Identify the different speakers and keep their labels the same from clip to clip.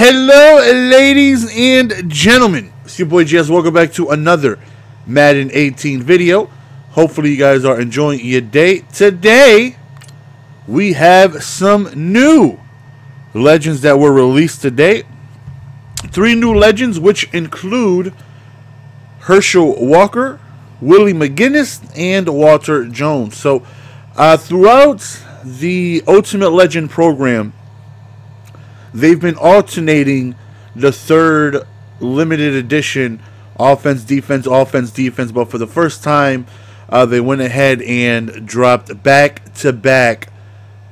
Speaker 1: Hello, ladies and gentlemen. It's your boy GS. Welcome back to another Madden 18 video. Hopefully, you guys are enjoying your day. Today, we have some new legends that were released today. Three new legends, which include Herschel Walker, Willie McGinest, and Walter Jones. So, uh, throughout the Ultimate Legend program, they've been alternating the third limited edition offense, defense, offense, defense. But for the first time, uh, they went ahead and dropped back to back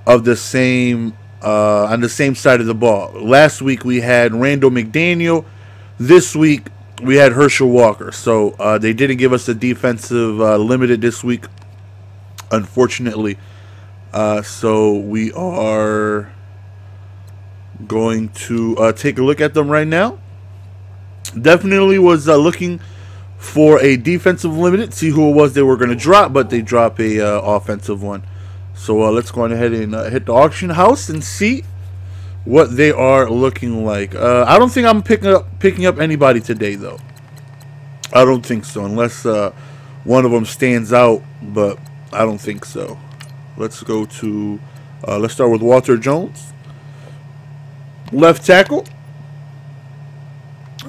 Speaker 1: of the same uh, on the same side of the ball. Last week we had Randall McDaniel. This week we had Herschel Walker. So uh, they didn't give us a defensive uh, limited this week, unfortunately. Uh, so we are going to uh, take a look at them right now. Definitely was uh, looking for a defensive limited, see who it was they were going to drop, but they drop a uh, offensive one. So uh, let's go ahead and uh, hit the auction house and see what they are looking like. Uh, I don't think I'm picking up picking up anybody today though. I don't think so, unless one of them stands out, but I don't think so. Let's go to let's start with Walter Jones left tackle.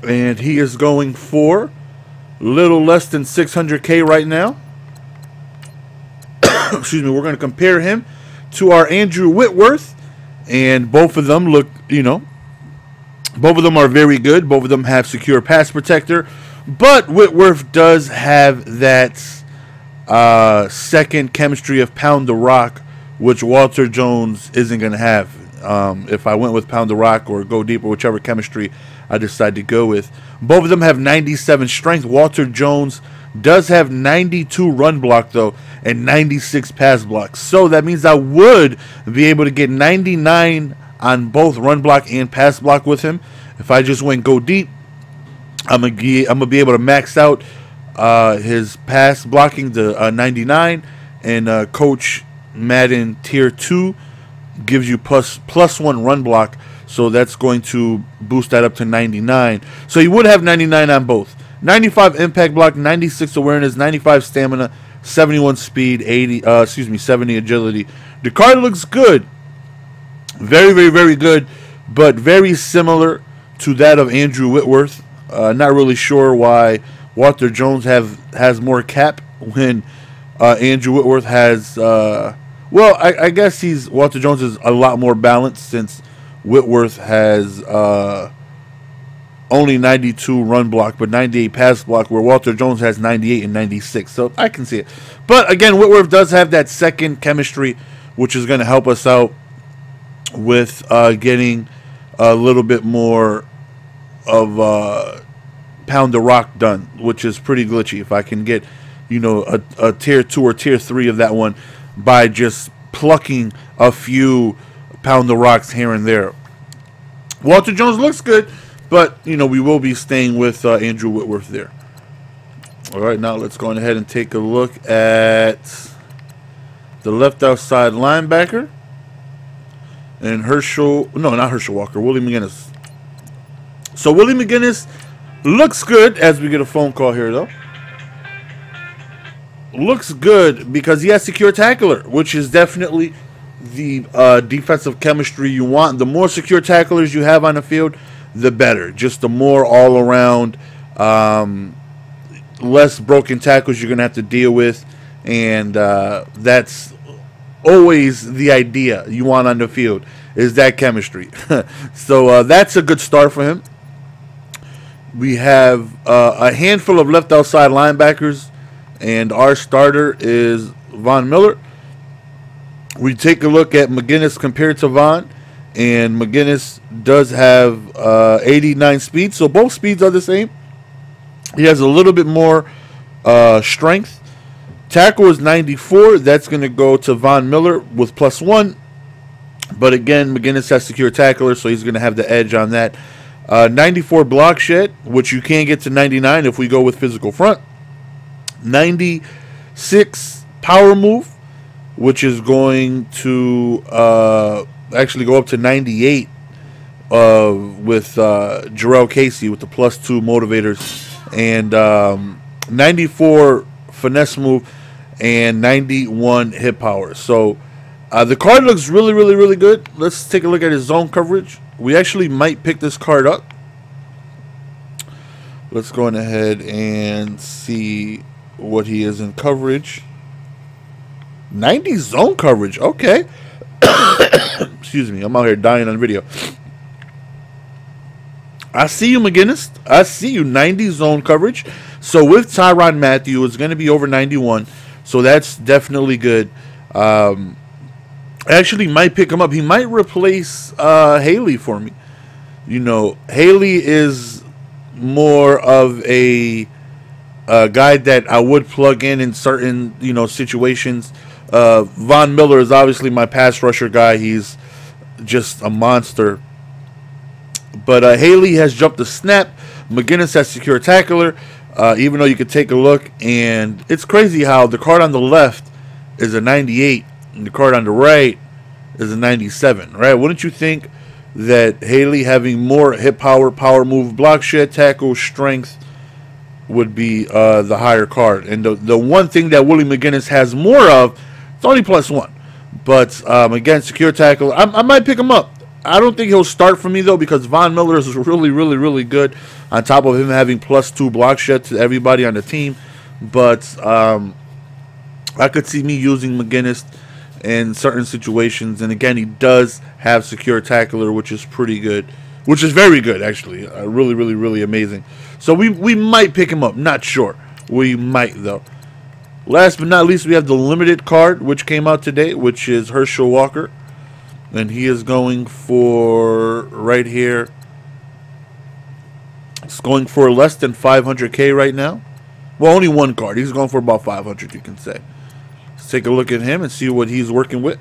Speaker 1: And he is going for little less than 600K right now. Excuse me. We're going to compare him to our Andrew Whitworth. And both of them look, you know, both of them are very good. Both of them have secure pass protector. But Whitworth does have that uh, second chemistry of pound the rock, which Walter Jones isn't going to have um, if I went with Pound the Rock or Go Deep or whichever chemistry I decide to go with. Both of them have 97 strength. Walter Jones does have 92 run block, though, and 96 pass block. So that means I would be able to get 99 on both run block and pass block with him. If I just went Go Deep, I'm going to be able to max out uh, his pass blocking to uh, 99 and uh, Coach Madden Tier 2 gives you plus plus one run block, so that's going to boost that up to 99. So you would have 99 on both. 95 impact block, 96 awareness, 95 stamina, 71 speed, 80 uh, excuse me, 70 agility. The card looks good. Very very very good, but very similar to that of Andrew Whitworth. Uh, not really sure why Walter Jones have has more cap when uh, Andrew Whitworth has uh, well, I, I, guess he's Walter Jones is a lot more balanced since Whitworth has uh, only 92 run block, but 98 pass block, where Walter Jones has 98 and 96. So I can see it. But again, Whitworth does have that second chemistry, which is going to help us out with uh, getting a little bit more of uh, pound the rock done, which is pretty glitchy. If I can get, you know, a, a tier two or tier three of that one by just plucking a few pound the rocks here and there. Walter Jones looks good, but you know we will be staying with uh, Andrew Whitworth there. All right, now let's go ahead and take a look at the left outside linebacker and Herschel. No, not Herschel Walker. Willie McGinest. So Willie McGinest looks good as we get a phone call here, though looks good because he has secure tackler, which is definitely the uh, defensive chemistry you want. The more secure tacklers you have on the field, the better. Just the more all around, um, less broken tackles you're going to have to deal with. And uh, that's always the idea you want on the field is that chemistry. so uh, that's a good start for him. We have uh, a handful of left outside linebackers and our starter is Von Miller. We take a look at McGinest compared to Von, and McGinest does have uh, 89 speed, so both speeds are the same. He has a little bit more uh, strength. Tackle is 94. That's going to go to Von Miller with plus one. But again, McGinest has secure tackler, so he's going to have the edge on that. Uh, 94 block shed, which you can't get to 99 if we go with physical front. 96 power move, which is going to uh, actually go up to 98 uh, with uh, Jurrell Casey with the plus two motivators and um, 94 finesse move and 91 hit power. So uh, the card looks really, really, really good. Let's take a look at his zone coverage. We actually might pick this card up. Let's go ahead and see what he is in coverage. 90 zone coverage. Okay. Excuse me. I'm out here dying on video. I see you, McGinest. I see you. 90 zone coverage. So with Tyrann Mathieu, it's going to be over 91. So that's definitely good. Um, actually, might pick him up. He might replace uh, Haley for me. You know, Haley is more of a, a guy that I would plug in in certain you know situations. Uh, Von Miller is obviously my pass rusher guy. He's just a monster. But uh, Haley has jumped the snap. McGinest has secure tackler. Uh, even though you could take a look, and it's crazy how the card on the left is a 98, and the card on the right is a 97. Right? Wouldn't you think that Haley having more hit power, power move, block shed, tackle, strength would be uh, the higher card? And the the one thing that Willie McGinest has more of, it's only plus one. But um, again, secure tackle, I, I might pick him up. I don't think he'll start for me though because Von Miller is really, really, really good. On top of him having plus two block shed to everybody on the team, but um, I could see me using McGinest in certain situations. And again, he does have secure tackler, which is pretty good, which is very good actually, uh, really, really, really amazing. So we we might pick him up. Not sure. We might though. Last but not least, we have the limited card, which came out today, which is Herschel Walker and he is going for right here. It's going for less than 500k right now. Well, only one card. He's going for about 500, you can say. Let's take a look at him and see what he's working with.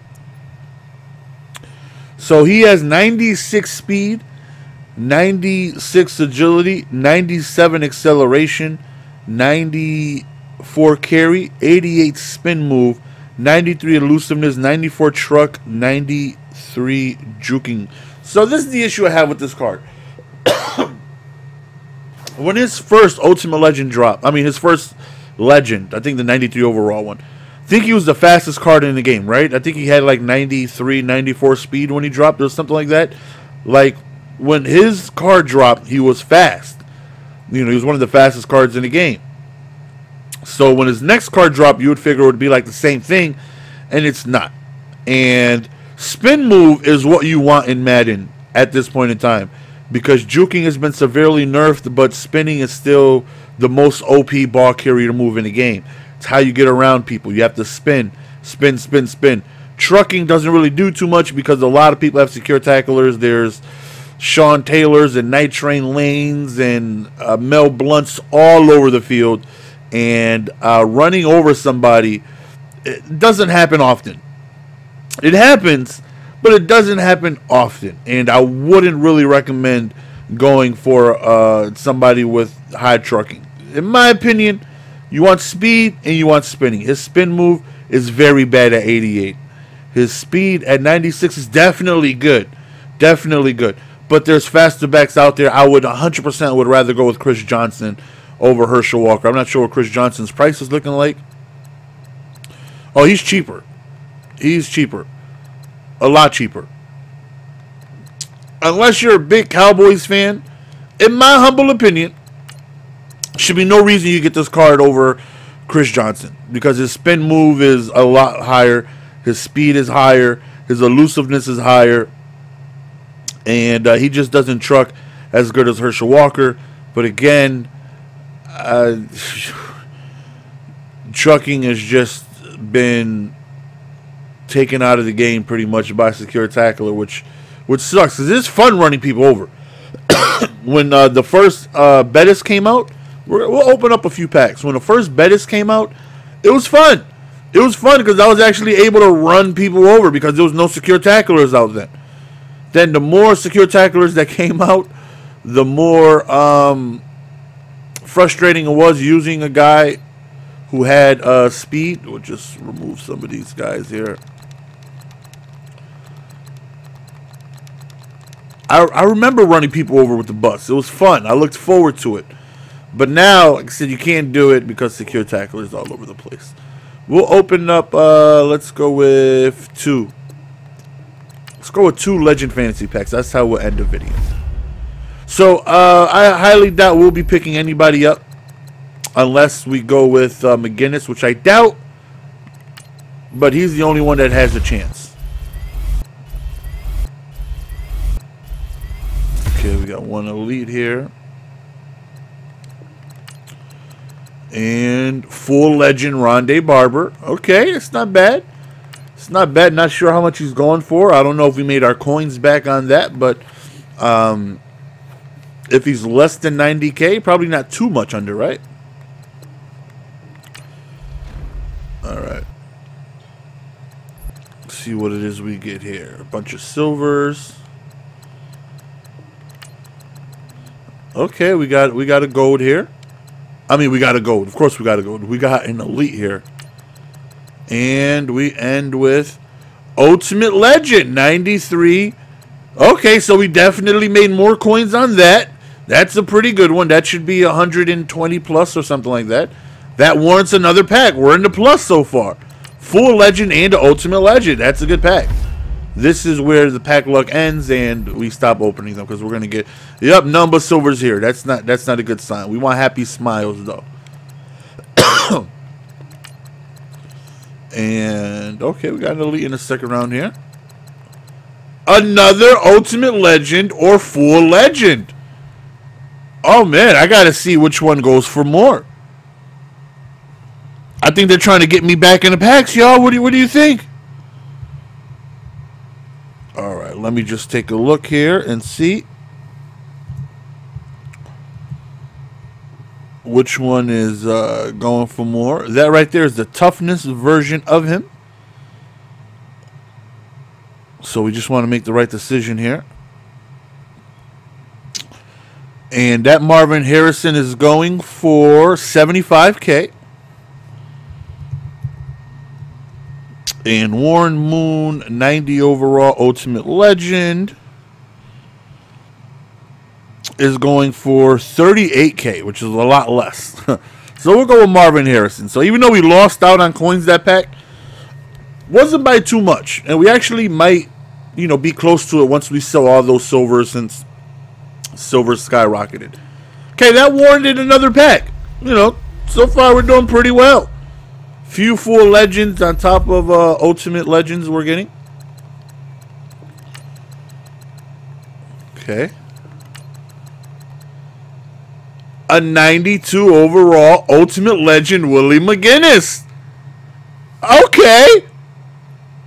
Speaker 1: So he has 96 speed, 96 agility, 97 acceleration, 94 carry, 88 spin move, 93 elusiveness, 94 truck, 90 three juking. So this is the issue I have with this card. when his first Ultimate Legend dropped, I mean his first Legend, I think the 93 overall one. I think he was the fastest card in the game, right? I think he had like 93, 94 speed when he dropped or something like that. Like when his card dropped, he was fast. You know, he was one of the fastest cards in the game. So when his next card dropped, you would figure it would be like the same thing, and it's not. And Spin move is what you want in Madden at this point in time because juking has been severely nerfed, but spinning is still the most OP ball carrier move in the game. It's how you get around people. You have to spin, spin, spin, spin. Trucking doesn't really do too much because a lot of people have secure tacklers. There's Sean Taylors and Night Train Lanes and uh, Mel Blunts all over the field. And uh, running over somebody it doesn't happen often. It happens, but it doesn't happen often, and I wouldn't really recommend going for uh, somebody with high trucking. In my opinion, you want speed and you want spinning. His spin move is very bad at 88. His speed at 96 is definitely good, definitely good. But there's faster backs out there. I would 100% would rather go with Chris Johnson over Herschel Walker. I'm not sure what Chris Johnson's price is looking like. Oh, he's cheaper. He's cheaper. A lot cheaper. Unless you're a big Cowboys fan, in my humble opinion, should be no reason you get this card over Chris Johnson because his spin move is a lot higher, his speed is higher, his elusiveness is higher, and uh, he just doesn't truck as good as Herschel Walker. But again, uh, trucking has just been taken out of the game pretty much by secure tackler, which which sucks because it's fun running people over. when uh, the first uh, Bettis came out, we'll open up a few packs. When the first Bettis came out, it was fun. It was fun because I was actually able to run people over because there was no secure tacklers out then. Then the more secure tacklers that came out, the more um, frustrating it was using a guy who had uh, speed. We'll just remove some of these guys here. I, I remember running people over with the bus. It was fun. I looked forward to it. But now, like I said, you can't do it because secure tacklers all over the place. We'll open up, uh, let's go with two. Go with two Legend Fantasy Packs. That's how we'll end the video. So, uh, I highly doubt we'll be picking anybody up unless we go with uh, McGinest, which I doubt. But he's the only one that has a chance. Okay, we got one elite here. And full legend Rondé Barber. Okay, it's not bad. It's not bad. Not sure how much he's going for. I don't know if we made our coins back on that, but um, if he's less than 90k, probably not too much under, right? All right. Let's see what it is we get here. A bunch of silvers. Okay, we got we got a gold here. I mean, we got a gold. Of course, we got a gold. We got an elite here. And we end with Ultimate Legend 93. Okay, so we definitely made more coins on that. That's a pretty good one. That should be 120 plus or something like that. That warrants another pack. We're in the plus so far. Full Legend and Ultimate Legend. That's a good pack. This is where the pack luck ends and we stop opening them because we're gonna get yep number silvers here. That's not that's not a good sign. We want happy smiles though. and okay, we got an elite in the second round here. Another ultimate legend or full legend. Oh man, I gotta see which one goes for more. I think they're trying to get me back in the packs, y'all. What do you, what do you think? All right, let me just take a look here and see which one is uh, going for more. That right there is the toughness version of him. So we just want to make the right decision here. And that Marvin Harrison is going for 75K. And Warren Moon, 90 overall Ultimate Legend, is going for 38K, which is a lot less. so we'll go with Marvin Harrison. So even though we lost out on coins that pack, wasn't by too much. And we actually might, you know, be close to it once we sell all those silvers since silver skyrocketed. Okay, that warranted another pack. You know, so far we're doing pretty well. Few full legends on top of uh, ultimate legends we're getting. Okay. A 92 overall ultimate legend Willie McGinest. Okay.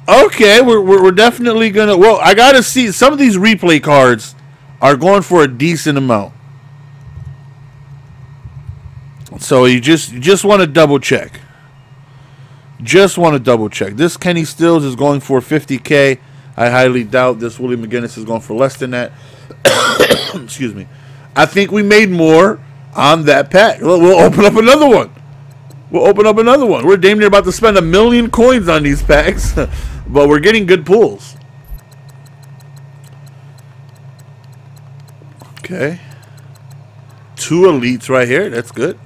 Speaker 1: Okay, we're, we're, we're definitely going to... Well, I got to see... Some of these replay cards are going for a decent amount. So you just you just want to double check. Just want to double check. This Kenny Stills is going for 50K. I highly doubt this Willie McGinest is going for less than that. Excuse me. I think we made more on that pack. We'll, open up another one. We'll open up another one. We're damn near about to spend a million coins on these packs, but we're getting good pulls. Okay. Two elites right here. That's good.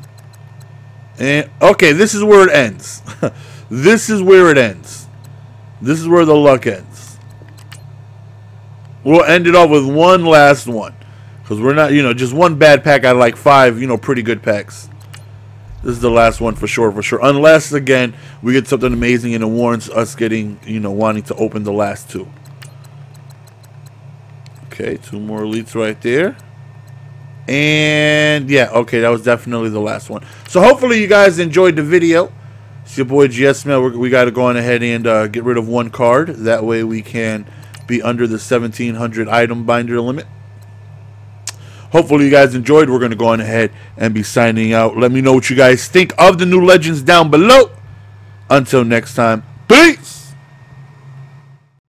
Speaker 1: And okay, this is where it ends. This is where it ends. This is where the luck ends. We'll end it off with one last one. Because we're not, you know, just one bad pack out of like five, you know, pretty good packs. This is the last one for sure, for sure. Unless, again, we get something amazing and it warrants us getting, you know, wanting to open the last two. Okay, two more elites right there. And, yeah, okay, that was definitely the last one. So, hopefully you guys enjoyed the video. It's your boy GS Mail. We got to go on ahead and uh, get rid of one card. That way we can be under the 1700 item binder limit. Hopefully you guys enjoyed. We're going to go on ahead and be signing out. Let me know what you guys think of the new legends down below. Until next time, peace!